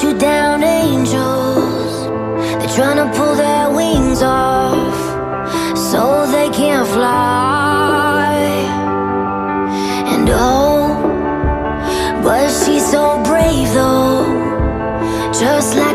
shoot down angels. They're trying to pull their wings off so they can't fly. And oh, but she's so brave though, just like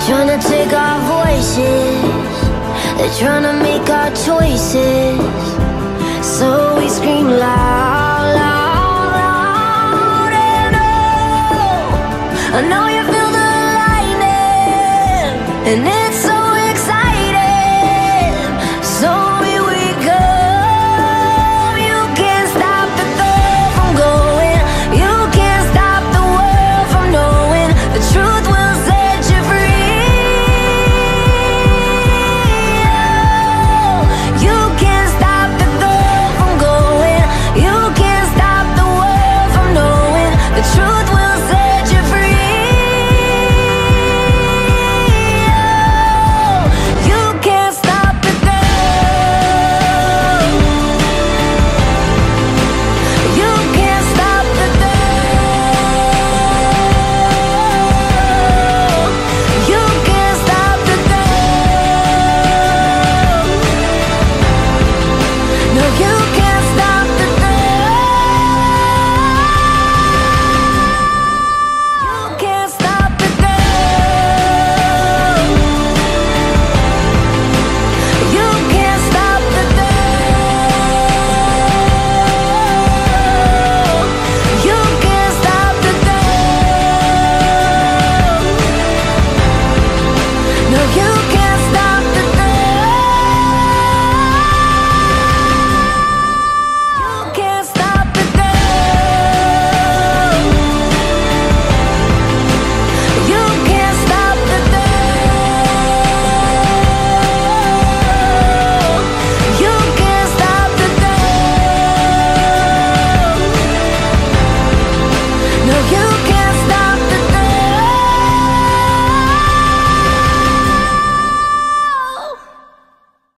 They're trying to take our voices. They're trying to make our choices. So we scream loud, loud, loud. And oh, I know you feel the lightning. And it